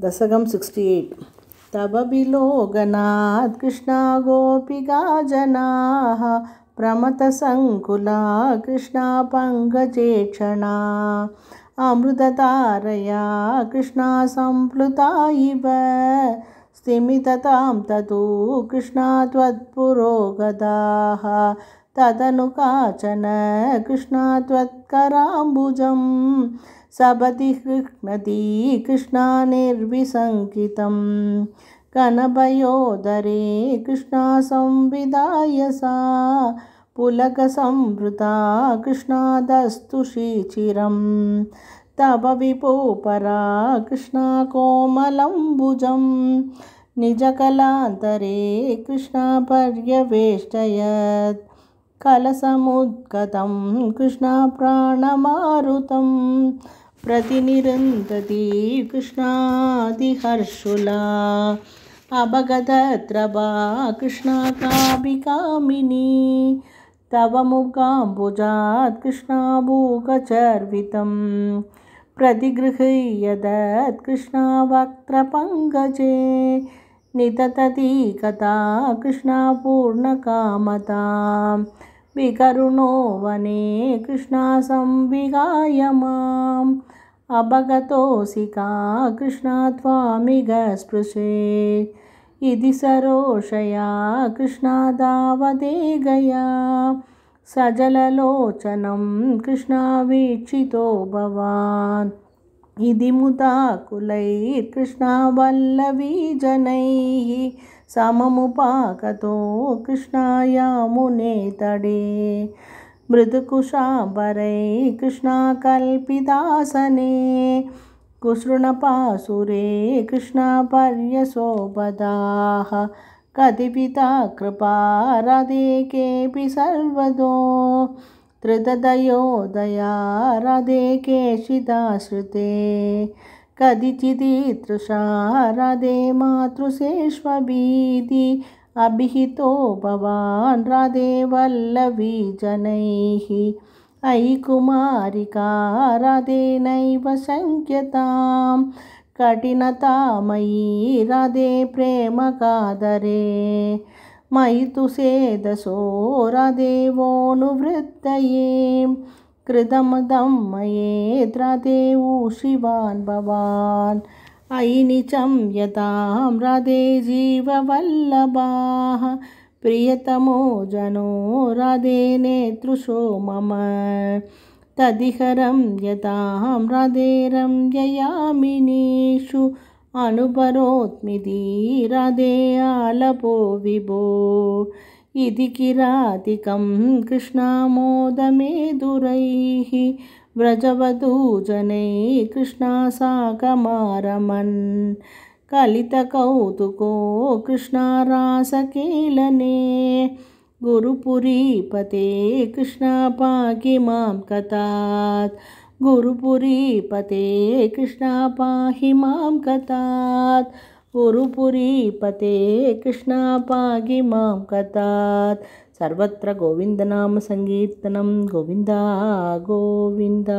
दशकं sixty eight तव विलोकनात् कृष्णा गोपिका जनाः प्रमथसङ्कुला कृष्णा पङ्कजेक्षणा अमृततारया कृष्णा सम्प्लुता इव स्तिमिततां ततु कृष्णा त्वत्पुरोगताः तदनु काचन कृष्णा त्वत्कराम्बुजम् सपदि गृह्णति कृष्णा निर्विसङ्कितं कनभयोदरे कृष्णा संविधाय सा। पुलकसंवृता कृष्णादस्तु श्रीचिरं तव विपोपरा कृष्णा कोमलम्बुजं निजकलान्तरे कृष्णा पर्यवेष्टयत् कलसमुद्गतं कृष्णा प्राणमारुतं प्रतिनिरुन्धति कृष्णादिहर्षुला। अभगतत्र वा कृष्णा कापि कामिनी तव मुखाम्बुजात् कृष्णाभूगचर्वितं। प्रतिगृह्यदत् कृष्णा वक्त्रपङ्कजे निदतती कथा कृष्णा पूर्णकामतां विकरुणो वने कृष्णा संविहाय माम् अभगतोऽसि का कृष्णा त्वामिग स्पृशे इति सरोषया कृष्णा दावदे गया सजललोचनं कृष्णा वीक्षितो भवान् इति मुदाकुलैर्कृष्णा वल्लवीजनैः सममुपागतो कृष्णा यामुने तडे। मृदुकुशाम्बरैः कृष्णा कल्पितासने कुसृणपासुरे कृष्णा पर्यशोभदाः कतिपिता कृपा राधे केऽपि सर्वदो धृतदयोदया राधे केशिदाश्रिते कदिचिदीदृशा राधे मातृसेष्वभीति अभिहितो भवान् राधे वल्लवीजनैः। अयि कुमारिका राधे नैव शङ्क्यतां कठिनतामयी राधे प्रेमकादरे मयितु सेदसोरादेवोऽनुवृत्तये कृतमदं मयेद्राधे शिवान् भवान् अयिनिचं यतां राधे जीववल्लभाः प्रियतमो जनो राधे नेतृशो मम तदिहरं यतां राधे रं ययामिनीषु अनुपरोत्मिति राधे आलपो विभो इति किरातिकं कृष्णामोदमेदुरैः व्रजवधूजनैः कृष्णा साकमारमन् कलितकौतुको कृष्णा रासकेलने गुरुपुरीपते कृष्णा पाहि मां कथात् गुरुपुरीपते कृष्णा पाहि मां कथात्। गुरुपुरीपते कृष्णा पाहि मां कथात्। सर्वत्र गोविन्दनामसङ्कीर्तनं गोविन्दा गोविन्द